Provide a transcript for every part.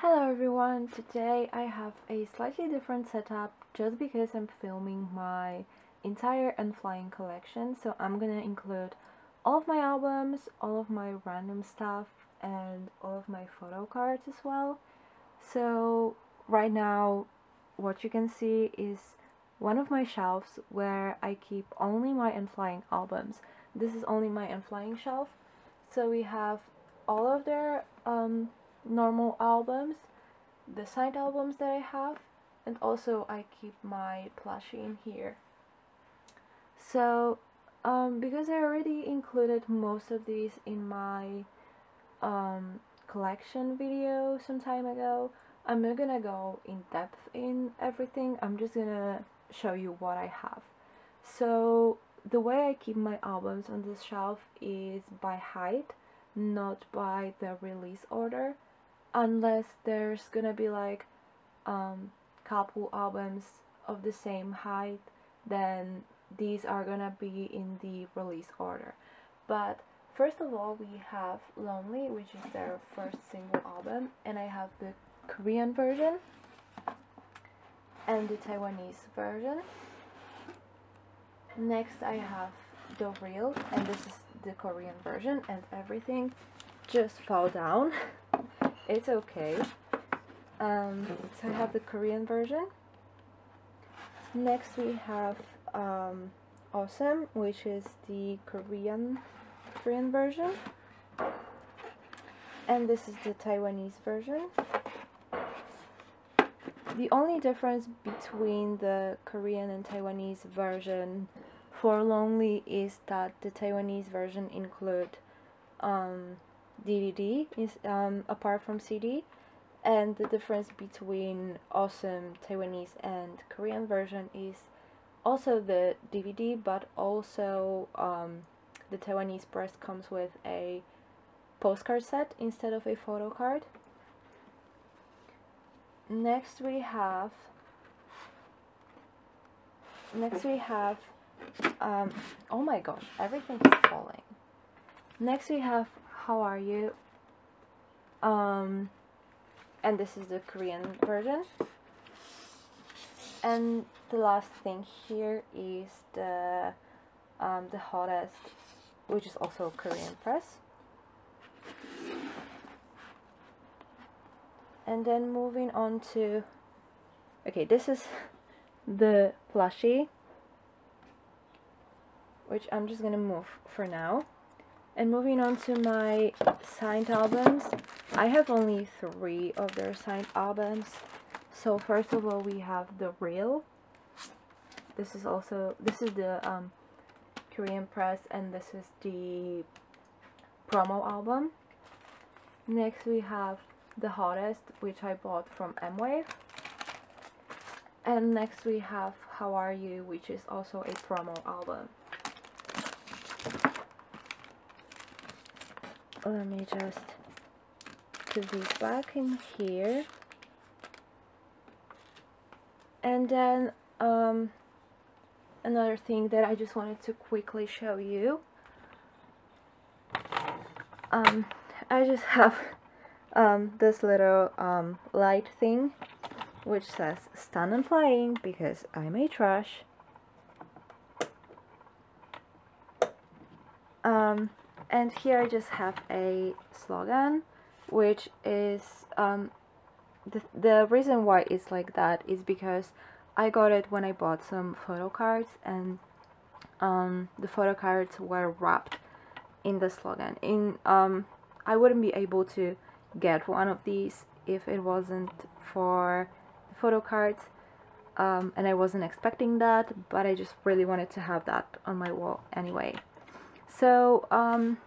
Hello everyone, today I have a slightly different setup just because I'm filming my entire N.Flying collection so I'm gonna include all of my albums, all of my random stuff and all of my photo cards as well. So right now what you can see is one of my shelves where I keep only my N.Flying albums. This is only my N.Flying shelf. So we have all of their um, normal albums, the signed albums that I have, and also I keep my plushie in here. So, um, because I already included most of these in my um, collection video some time ago, I'm not gonna go in depth in everything, I'm just gonna show you what I have. So, the way I keep my albums on this shelf is by height, not by the release order unless there's gonna be like um, couple albums of the same height then these are gonna be in the release order. But first of all we have Lonely which is their first single album and I have the Korean version and the Taiwanese version. Next I have The Real and this is the Korean version and everything just fall down it's okay. Um, so I have the Korean version. Next we have um, Awesome, which is the Korean Korean version. And this is the Taiwanese version. The only difference between the Korean and Taiwanese version for Lonely is that the Taiwanese version include um, DVD is um, apart from CD and the difference between awesome Taiwanese and Korean version is also the DVD but also um, the Taiwanese press comes with a postcard set instead of a photo card. Next we have next we have um, oh my gosh everything is falling. Next we have how are you? Um and this is the Korean version. And the last thing here is the um, the hottest which is also Korean press. And then moving on to okay this is the plushie which I'm just gonna move for now and moving on to my signed albums, I have only three of their signed albums. So first of all, we have The Real. This is also, this is the um, Korean press and this is the promo album. Next we have The Hottest, which I bought from M-Wave. And next we have How Are You, which is also a promo album. Let me just put these back in here. And then um, another thing that I just wanted to quickly show you. Um, I just have um, this little um, light thing which says stun N.Flying because I'm a trash. Um, and here I just have a slogan which is um, the, the reason why it's like that is because I got it when I bought some photo cards and um, the photo cards were wrapped in the slogan. In um, I wouldn't be able to get one of these if it wasn't for the photo cards um, and I wasn't expecting that but I just really wanted to have that on my wall anyway so um,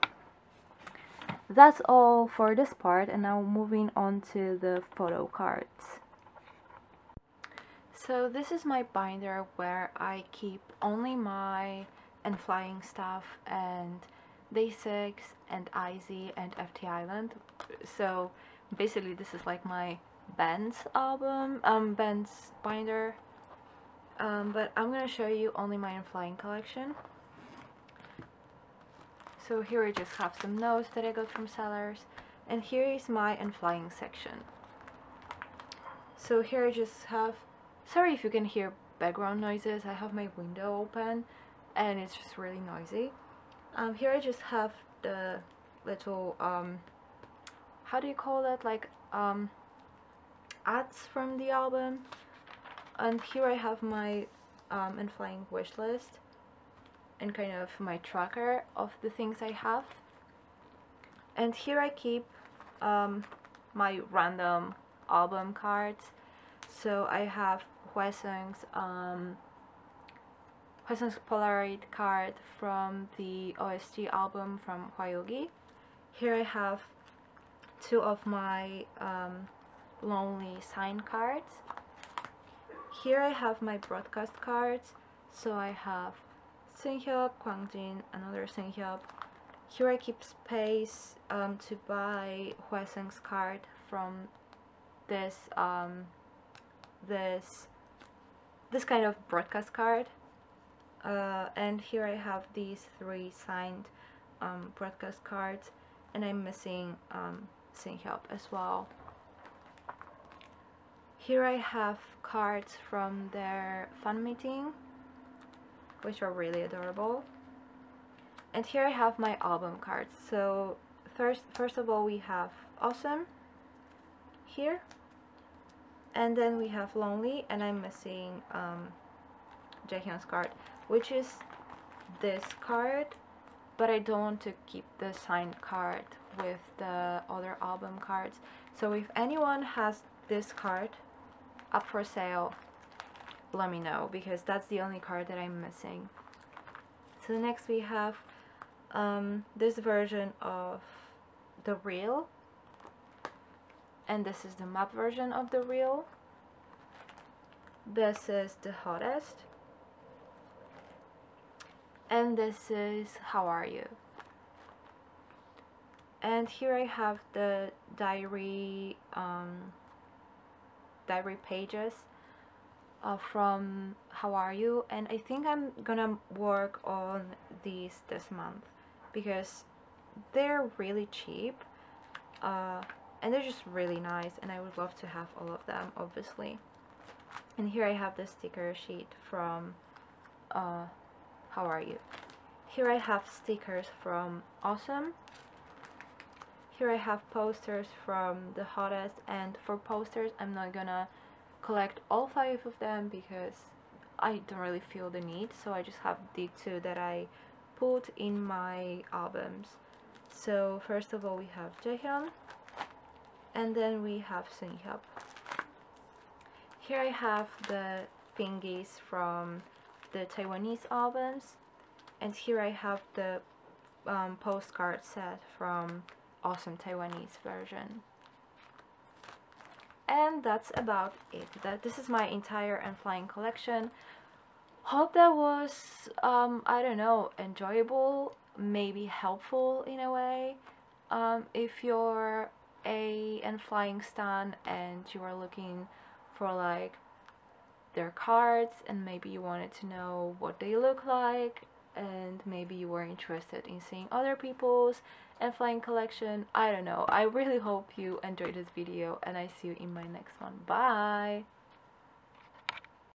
that's all for this part and now moving on to the photo cards. So this is my binder where I keep only my N.Flying stuff and Day 6 and IZ and FT Island. So basically this is like my Ben's album, um, Ben's binder. Um, but I'm gonna show you only my N.Flying collection. So here I just have some notes that I got from sellers and here is my N.Flying section. so here I just have sorry if you can hear background noises I have my window open and it's just really noisy um, here I just have the little um, how do you call that like um, ads from the album and here I have my um, N.Flying wish list and kind of my tracker of the things I have. And here I keep um, my random album cards. So I have Hweseung's um, Hweseung's Polaroid card from the OST album from Hwayogi here I have two of my um, Lonely sign cards. Here I have my broadcast cards. So I have Seunghyub, Kwangjin, another Seunghyub here I keep space um, to buy Hweseung's card from this um, this this kind of broadcast card. Uh, and here I have these three signed um, broadcast cards and I'm missing um, Seunghyub as well. Here I have cards from their fan meeting, which are really adorable. And here I have my album cards. So first, first of all we have Awesome here. And then we have Lonely and I'm missing um, Jaehyun's card, which is this card, but I don't want to keep the signed card with the other album cards. So if anyone has this card, up for sale, let me know because that's the only card that I'm missing. So next we have um, this version of the Real and this is the map version of the Real. This is the hottest and this is how are you and here I have the diary um, diary pages uh, from How Are You and I think I'm gonna work on these this month because they're really cheap uh, and they're just really nice and I would love to have all of them obviously. And here I have the sticker sheet from uh, How Are You. Here I have stickers from Awesome. Here I have posters from the hottest and for posters I'm not gonna collect all five of them because I don't really feel the need so I just have the two that I put in my albums so first of all we have Jaehyun and then we have Seunghyub here I have the thingies from the Taiwanese albums and here I have the um, postcard set from awesome Taiwanese version. And that's about it. That This is my entire N.Flying collection. Hope that was, um, I don't know, enjoyable, maybe helpful in a way. Um, if you're a N.Flying stan and you are looking for like their cards and maybe you wanted to know what they look like and maybe you were interested in seeing other people's N.Flying collection. I don't know. I really hope you enjoyed this video and I see you in my next one. Bye